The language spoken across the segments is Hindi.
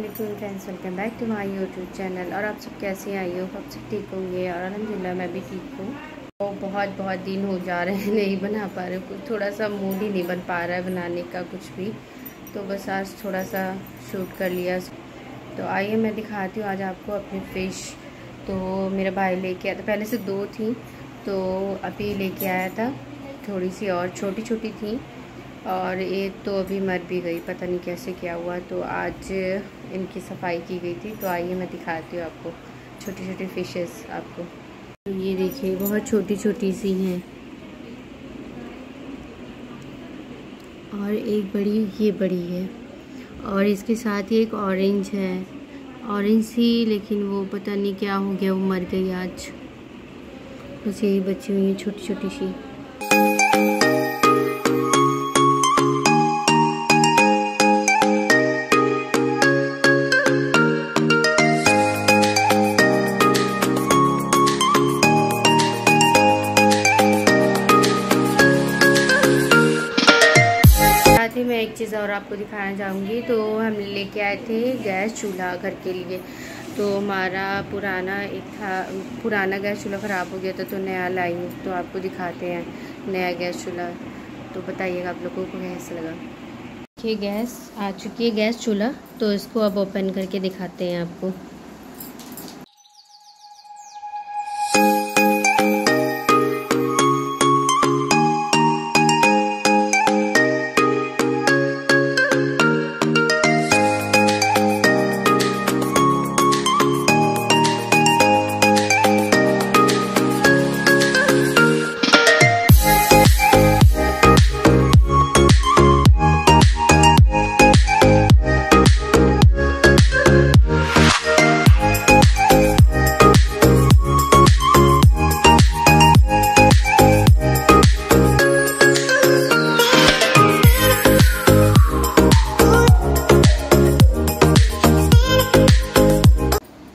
वालेकुम friends, welcome back to my YouTube channel. और आप सब कैसे आई हो? आप सब ठीक होंगे? और अलहमदिल्ला मैं भी ठीक हूँ। तो बहुत बहुत दिन हो जा रहे हैं, नहीं बना पा रहे कुछ थोड़ा सा मूड ही नहीं बन पा रहा है बनाने का कुछ भी। तो बस आज थोड़ा सा शूट कर लिया। तो आइए, मैं दिखाती हूँ आज आपको अपनी फ़िश तो मेरा भाई लेके आया था। पहले से दो थी तो अभी लेके आया था। थोड़ी सी और छोटी छोटी थी। और एक तो अभी मर भी गई, पता नहीं कैसे क्या हुआ। तो आज इनकी सफ़ाई की गई थी तो आइए मैं दिखाती हूँ आपको छोटी छोटी फ़िशेस आपको। तो ये देखिए, बहुत छोटी छोटी सी हैं। और एक बड़ी, ये बड़ी है। और इसके साथ ही एक ऑरेंज है। ऑरेंज सी, लेकिन वो पता नहीं क्या हो गया, वो मर गई आज। बस यही बची हुई है छोटी छोटी सी। और आपको दिखाना चाहूँगी तो हम लेके आए थे गैस चूल्हा घर के लिए। तो हमारा पुराना एक था, पुराना गैस चूल्हा ख़राब हो गया था तो नया लाई। तो आपको दिखाते हैं नया गैस चूल्हा। तो बताइएगा आप लोगों को गैस लगा। देखिए गैस, आ चुकी है गैस चूल्हा। तो इसको अब ओपन करके दिखाते हैं आपको।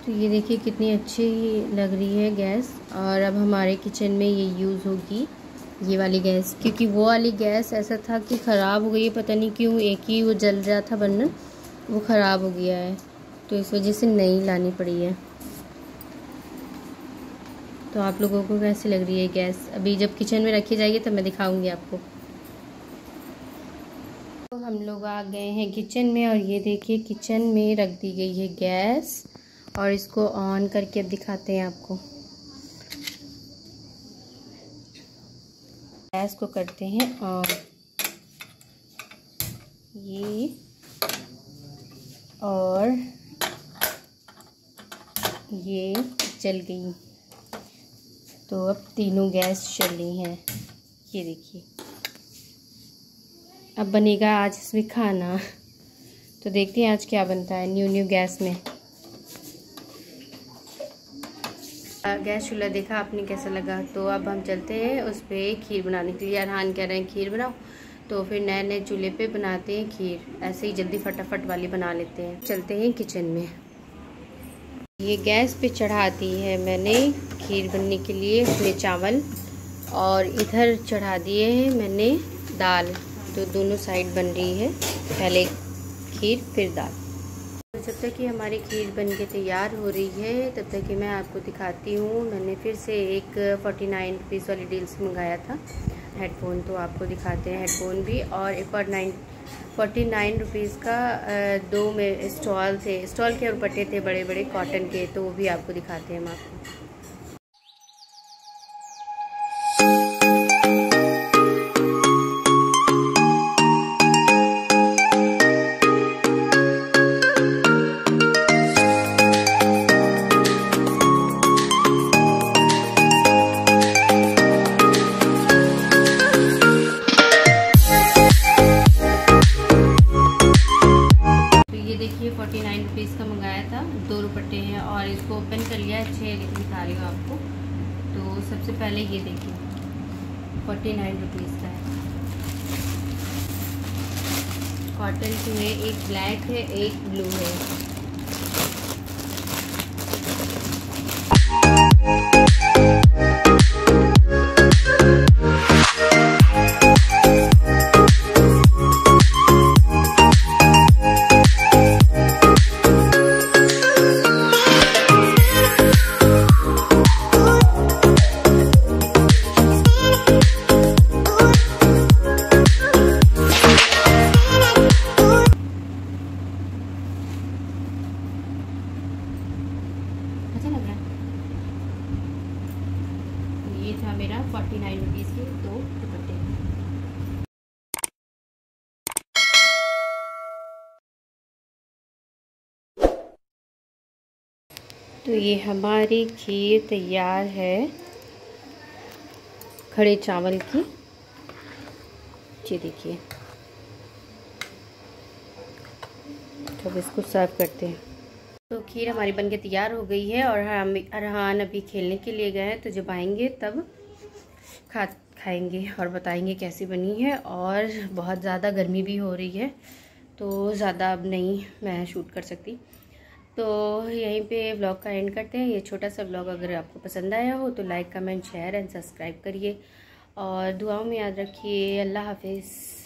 देखिए कितनी अच्छी लग रही है गैस। और अब हमारे किचन में ये यूज़ होगी ये वाली गैस। क्योंकि वो वाली गैस ऐसा था कि ख़राब हो गई है, पता नहीं क्यों एक ही वो जल रहा था बर्नर वो ख़राब हो गया है। तो इस वजह से नई लानी पड़ी है। तो आप लोगों को कैसी लग रही है गैस? अभी जब किचन में रखी जाएगी तब मैं दिखाऊँगी आपको। तो हम लोग आ गए हैं किचन में और ये देखिए किचन में रख दी गई है गैस। और इसको ऑन करके अब दिखाते हैं आपको। गैस को करते हैं ऑन ये और ये चल गई। तो अब तीनों गैस चल हैं। ये देखिए। अब बनेगा आज इसमें खाना। तो देखते हैं आज क्या बनता है। न्यू न्यू गैस में। गैस चूल्हा देखा आपने कैसा लगा? तो अब हम चलते हैं उस पर खीर बनाने के लिए। अरहान कह रहे हैं, खीर बनाओ। तो फिर नए नए चूल्हे पे बनाते हैं खीर। ऐसे ही जल्दी फटाफट वाली बना लेते हैं। चलते हैं किचन में। ये गैस पे चढ़ा दी है मैंने खीर बनने के लिए अपने चावल। और इधर चढ़ा दिए हैं मैंने दाल। तो दोनों साइड बन रही है। पहले खीर, फिर दाल। जब तक कि हमारी खीर बन के तैयार हो रही है, तब तक कि मैं आपको दिखाती हूँ। मैंने फिर से एक फोर्टी नाइन रुपीज़ वाली डील्स मंगाया था। हेडफ़ोन तो आपको दिखाते हैं हेडफ़ोन भी। और एक और नाइन फोर्टी नाइन रुपीज़ का दो में स्टॉल थे। स्टॉल के और पट्टे थे बड़े बड़े कॉटन के तो वो भी आपको दिखाते हैं हम आपको। और इसको ओपन कर लिया, अच्छे दिखा रही हूँ आपको। तो सबसे पहले ये देखिए फोर्टी नाइन रुपीज़ का है। कॉटन की है, एक ब्लैक है, एक ब्लू है। अच्छा लग रहा है। ये था मेरा फोर्टी नाइन रुपीज़ के दो दुपट्टे। तो ये हमारी खीर तैयार है खड़े चावल की। जी देखिए। तो अब इसको सर्व करते हैं। खीर हमारी बनके तैयार हो गई है और हम अरहान अभी खेलने के लिए गए हैं तो जब आएँगे तब खा, खाएँगे और बताएँगे कैसी बनी है और बहुत ज़्यादा गर्मी भी हो रही है तो ज़्यादा अब नहीं मैं शूट कर सकती। तो यहीं पे ब्लॉग का एंड करते हैं। ये छोटा सा ब्लॉग अगर आपको पसंद आया हो तो like, comment, share and subscribe करिए और दुआओं में याद रखिए। अल्लाह हाफिज़।